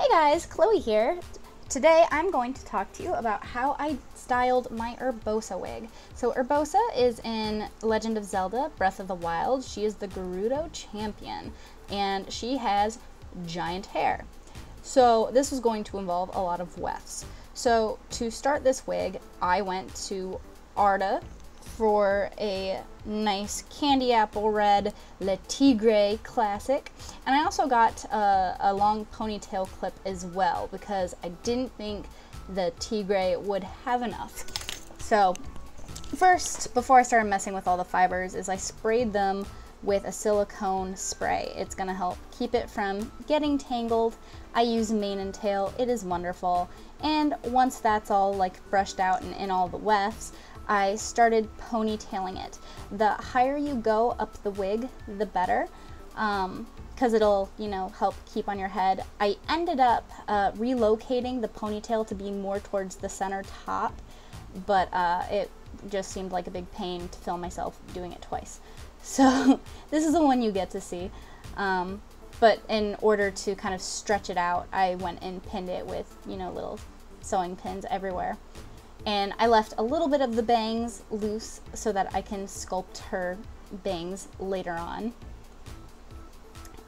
Hey guys, Chloe here. Today I'm going to talk to you about how I styled my Urbosa wig. So Urbosa is in Legend of Zelda Breath of the Wild. She is the Gerudo champion and she has giant hair. So this was going to involve a lot of wefts. So to start this wig, I went to Arda for a nice candy apple red Le Tigre classic. And I also got a, a long ponytail clip as well because I didn't think the Tigre would have enough. So first, before I started messing with all the fibers, is I sprayed them with a silicone spray. It's gonna help keep it from getting tangled. I use mane and tail, it is wonderful. And once that's all like brushed out and in all the wefts, I started ponytailing it. The higher you go up the wig, the better, because um, it'll, you know, help keep on your head. I ended up uh, relocating the ponytail to be more towards the center top, but uh, it just seemed like a big pain to film myself doing it twice. So this is the one you get to see. Um, but in order to kind of stretch it out, I went and pinned it with, you know, little sewing pins everywhere and I left a little bit of the bangs loose so that I can sculpt her bangs later on.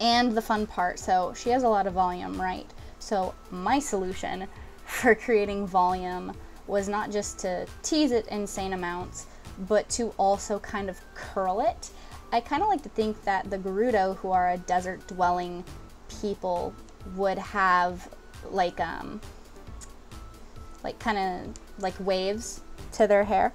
And the fun part, so she has a lot of volume, right? So my solution for creating volume was not just to tease it insane amounts, but to also kind of curl it. I kind of like to think that the Gerudo, who are a desert dwelling people, would have like um, like kind of like waves to their hair.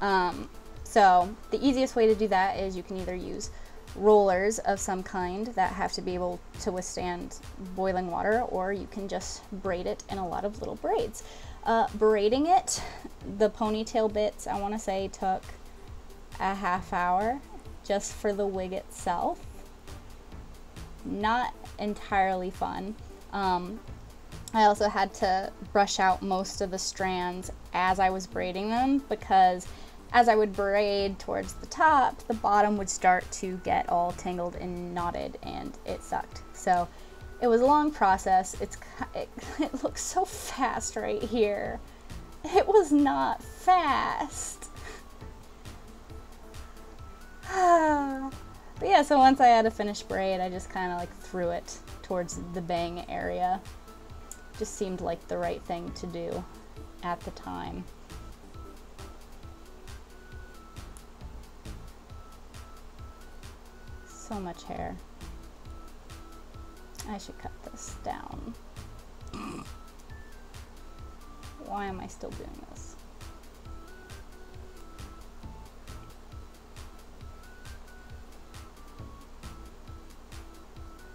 Um, so the easiest way to do that is you can either use rollers of some kind that have to be able to withstand boiling water or you can just braid it in a lot of little braids. Uh, braiding it, the ponytail bits, I want to say took a half hour just for the wig itself. Not entirely fun. Um, I also had to brush out most of the strands as I was braiding them because as I would braid towards the top, the bottom would start to get all tangled and knotted and it sucked. So it was a long process. It's it, it looks so fast right here. It was not fast. but yeah, so once I had a finished braid, I just kind of like threw it towards the bang area just seemed like the right thing to do at the time. So much hair. I should cut this down. Why am I still doing this?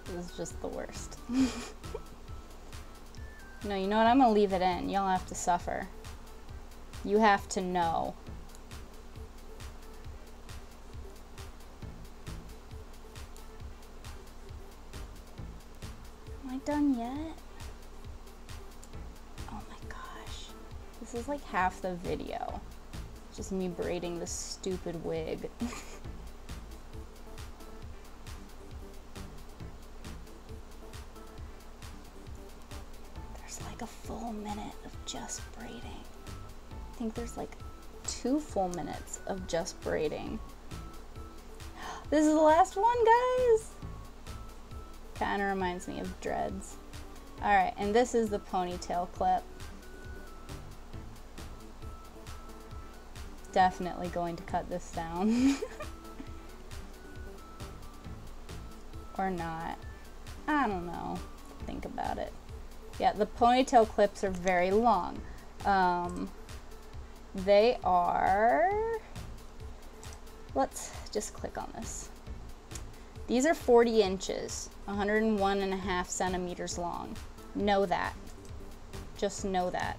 This is just the worst. No, you know what? I'm gonna leave it in. Y'all have to suffer. You have to know. Am I done yet? Oh my gosh. This is like half the video. Just me braiding this stupid wig. a full minute of just braiding. I think there's like two full minutes of just braiding. This is the last one, guys! Kind of reminds me of dreads. Alright, and this is the ponytail clip. Definitely going to cut this down. or not. I don't know. Think about it. Yeah, the ponytail clips are very long. Um, they are, let's just click on this. These are 40 inches, 101 and a half centimeters long. Know that. Just know that.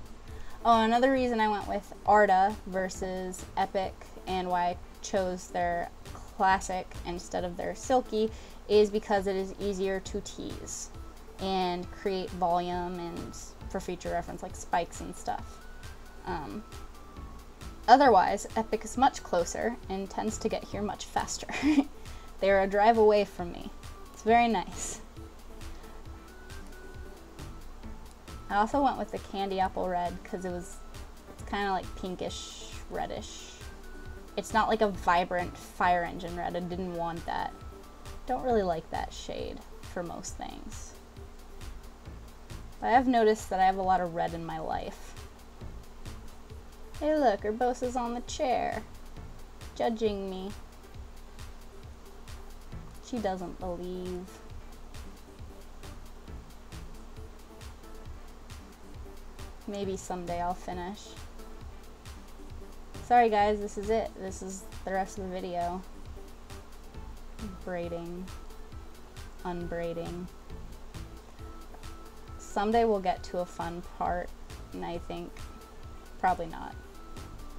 Oh, another reason I went with Arda versus Epic and why I chose their classic instead of their silky is because it is easier to tease and create volume and for future reference like spikes and stuff. Um, otherwise, Epic is much closer and tends to get here much faster. they are a drive away from me. It's very nice. I also went with the candy apple red because it was it's kind of like pinkish reddish. It's not like a vibrant fire engine red. I didn't want that. Don't really like that shade for most things. But I have noticed that I have a lot of red in my life. Hey look, Urbosa's on the chair, judging me. She doesn't believe. Maybe someday I'll finish. Sorry guys, this is it. This is the rest of the video. Braiding. Unbraiding. Someday we'll get to a fun part, and I think probably not.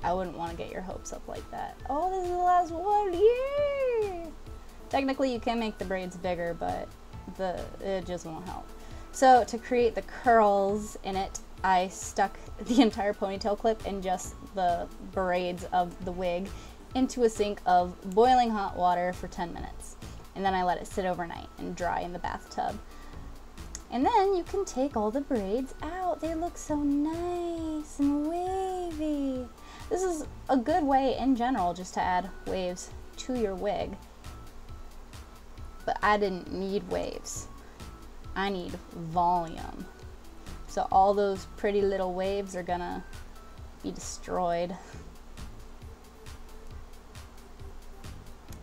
I wouldn't want to get your hopes up like that. Oh, this is the last one, yeah! Technically, you can make the braids bigger, but the it just won't help. So to create the curls in it, I stuck the entire ponytail clip and just the braids of the wig into a sink of boiling hot water for 10 minutes. And then I let it sit overnight and dry in the bathtub. And then you can take all the braids out. They look so nice and wavy. This is a good way in general just to add waves to your wig. But I didn't need waves. I need volume. So all those pretty little waves are gonna be destroyed.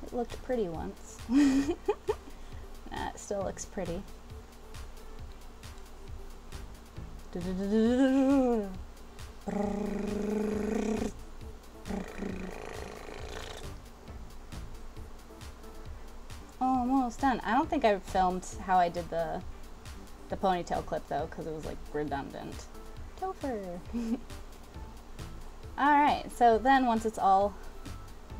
It looked pretty once. nah, it still looks pretty. Almost done. I don't think I filmed how I did the the ponytail clip though, because it was like redundant. Topher! Alright, so then once it's all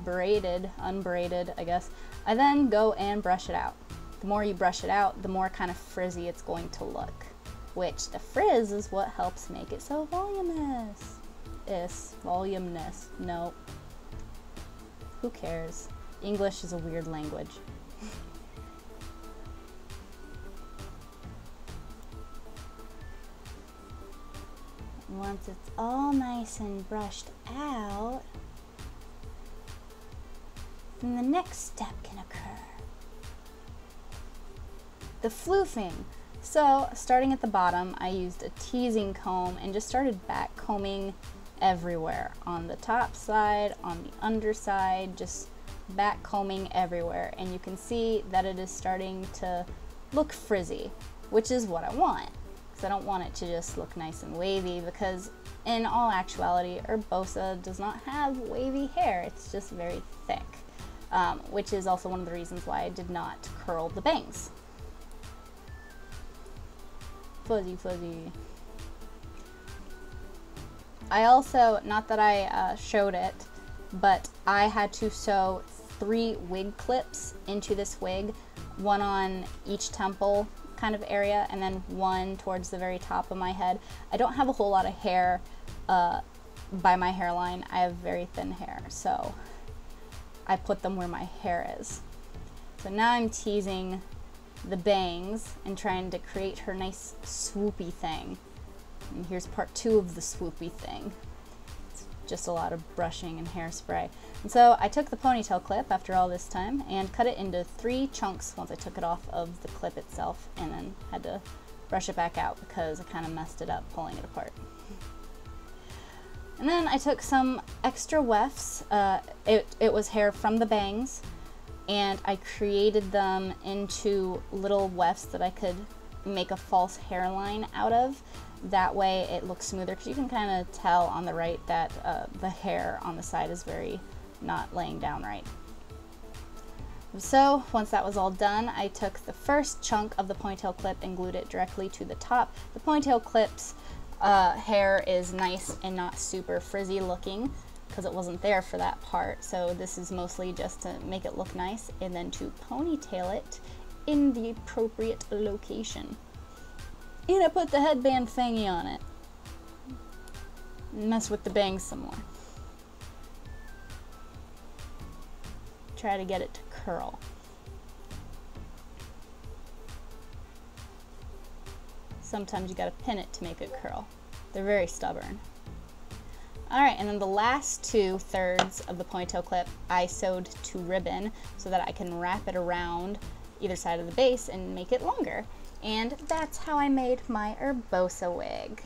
braided, unbraided, I guess, I then go and brush it out. The more you brush it out, the more kind of frizzy it's going to look. Which the frizz is what helps make it so voluminous. Is voluminous. No. Who cares? English is a weird language. once it's all nice and brushed out, then the next step can occur. The floofing. So starting at the bottom, I used a teasing comb and just started back combing everywhere. On the top side, on the underside, just back combing everywhere. And you can see that it is starting to look frizzy, which is what I want. Because I don't want it to just look nice and wavy because in all actuality, Urbosa does not have wavy hair. It's just very thick, um, which is also one of the reasons why I did not curl the bangs. Fuzzy, fuzzy. I also, not that I uh, showed it, but I had to sew three wig clips into this wig, one on each temple kind of area and then one towards the very top of my head. I don't have a whole lot of hair uh, by my hairline. I have very thin hair, so I put them where my hair is. So now I'm teasing the bangs and trying to create her nice swoopy thing. And here's part two of the swoopy thing It's just a lot of brushing and hairspray. And so I took the ponytail clip after all this time and cut it into three chunks once I took it off of the clip itself and then had to brush it back out because I kind of messed it up pulling it apart. And then I took some extra wefts. Uh, it, it was hair from the bangs and I created them into little wefts that I could make a false hairline out of that way it looks smoother because you can kind of tell on the right that uh, the hair on the side is very not laying down right. So once that was all done, I took the first chunk of the ponytail clip and glued it directly to the top. The ponytail clip's uh, hair is nice and not super frizzy looking because it wasn't there for that part. So this is mostly just to make it look nice and then to ponytail it in the appropriate location. And I put the headband thingy on it. Mess with the bangs some more. Try to get it to curl. sometimes you gotta pin it to make it curl. They're very stubborn. Alright, and then the last two thirds of the ponytail clip I sewed to ribbon so that I can wrap it around either side of the base and make it longer. And that's how I made my Urbosa wig.